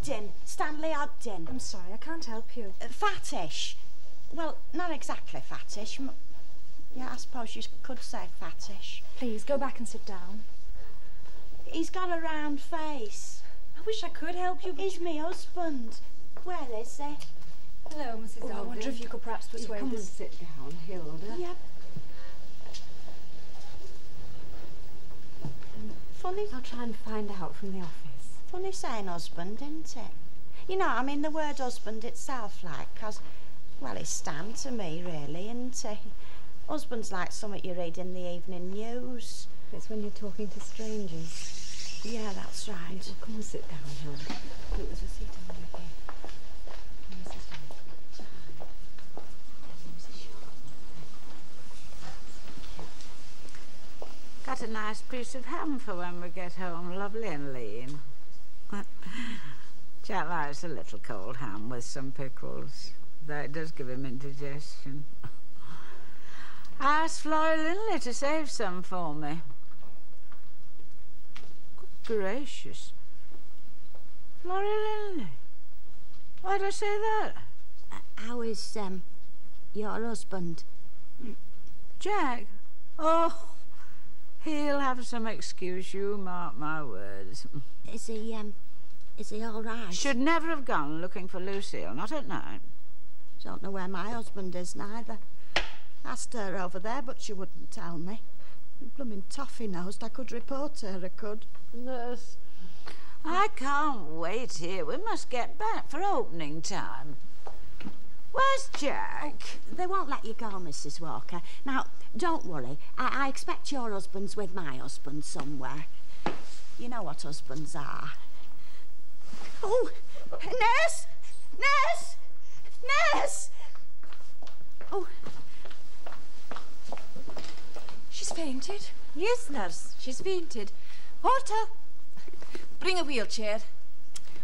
Ogden, Stanley Ogden. I'm sorry, I can't help you. Uh, fattish. Well, not exactly fattish. M- Yeah, I suppose you could say fattish. Please, go back and sit down. He's got a round face. I wish I could help you. He's my husband. Where is he? Hello, Mrs. Oh, I wonder if you could perhaps persuade Come and us. sit down, Hilda. Yep. Funny, I'll try and find out from the office. Funny saying husband, isn't it? You know, I mean the word husband itself, like, 'cause well, it's Stan to me, really, isn't he? Husband's like something you read in the evening news. It's when you're talking to strangers. Yeah, that's right. Well, come and sit down, Hilda. Look, there's a seat over here. Mrs. Shaw. Mrs. Shaw. Got a nice piece of ham for when we get home, lovely and lean. Jack likes a little cold ham with some pickles, though it does give him indigestion. I asked Flora Lindley to save some for me. Good gracious. Flora Lindley? Why'd I say that? Uh, how is um your husband? Jack? Oh, he'll have some excuse, you mark my words. Is he um is he all right? Should never have gone looking for Lucille, not at night. Don't know where my husband is neither. Asked her over there, but she wouldn't tell me. Blooming toffee nosed, I could report her, I could. Nurse. I can't wait here. We must get back for opening time. Where's Jack? They won't let you go, Mrs. Walker. Now, don't worry. I, I expect your husband's with my husband somewhere. You know what husbands are. Oh, nurse! Nurse! Nurse! Oh, She's fainted. Yes, nurse, she's fainted. Porter, bring a wheelchair.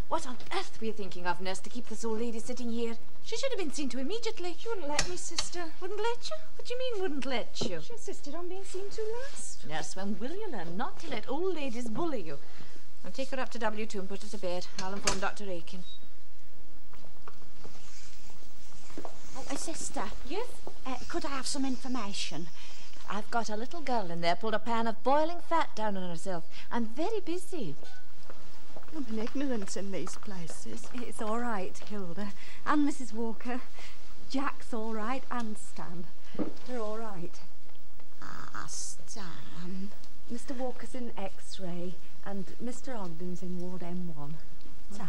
What on earth were you thinking of, nurse, to keep this old lady sitting here? She should have been seen to immediately. She wouldn't let me, sister. Wouldn't let you? What do you mean, wouldn't let you? She insisted on being seen to last. Nurse, when will you learn not to let old ladies bully you? I'll take her up to W2 and put her to bed. I'll inform Dr. Aiken. oh uh, sister, Yes? uh, could I have some information? I've got a little girl in there pulled a pan of boiling fat down on herself. I'm very busy. I'm an ignorance in these places. It's all right, Hilda. And Mrs. Walker. Jack's all right, and Stan. They're all right. Ah, Stan. Mr. Walker's in X-ray, and Mr. Ogden's in Ward M1. Stan.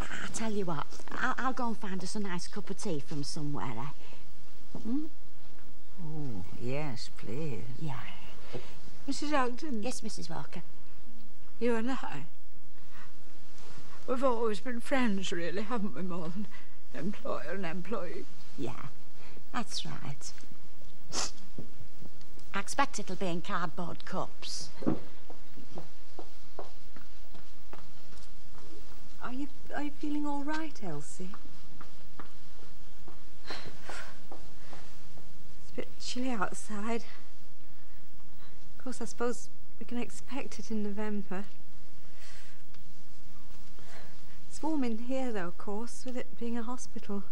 I tell you what, I'll, I'll go and find us a nice cup of tea from somewhere, eh? Hmm? Oh, yes, please. Yeah. Mrs. Ogden, Yes, Mrs. Walker. you and I. We've always been friends, really, haven't we, more than employer and employee? Yeah, that's right. I expect it'll be in cardboard cups. Are you are you feeling all right, Elsie? It's a bit chilly outside. Course, I suppose we can expect it in November. It's warm in here, though, of course, with it being a hospital.